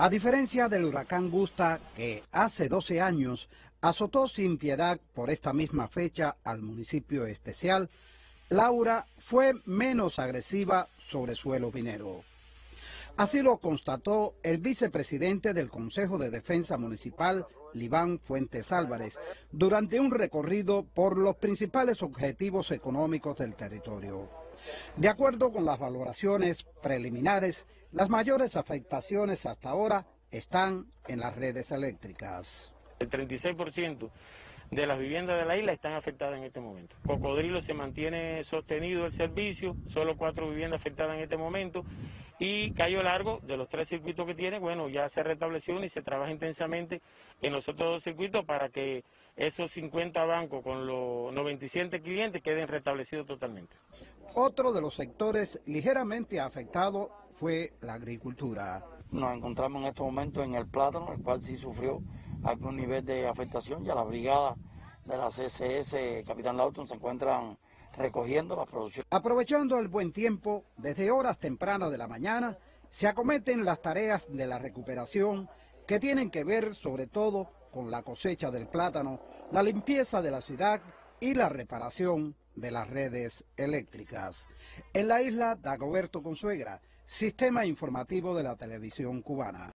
A diferencia del huracán Gusta, que hace 12 años azotó sin piedad por esta misma fecha al municipio especial, Laura fue menos agresiva sobre suelo minero. Así lo constató el vicepresidente del Consejo de Defensa Municipal, Libán Fuentes Álvarez, durante un recorrido por los principales objetivos económicos del territorio. De acuerdo con las valoraciones preliminares, las mayores afectaciones hasta ahora están en las redes eléctricas. El 36% de las viviendas de la isla están afectadas en este momento. Cocodrilo se mantiene sostenido el servicio, solo cuatro viviendas afectadas en este momento. Y Cayo Largo, de los tres circuitos que tiene, bueno, ya se restableció y se trabaja intensamente en los otros dos circuitos para que esos 50 bancos con los 97 clientes queden restablecidos totalmente. Otro de los sectores ligeramente afectado fue la agricultura. Nos encontramos en este momento en el plátano, el cual sí sufrió algún nivel de afectación. Ya la brigada de la CSS Capitán Lawton se encuentran recogiendo la producción. Aprovechando el buen tiempo, desde horas tempranas de la mañana, se acometen las tareas de la recuperación que tienen que ver sobre todo con la cosecha del plátano, la limpieza de la ciudad y la reparación de las redes eléctricas. En la isla Dagoberto Consuegra, Sistema Informativo de la Televisión Cubana.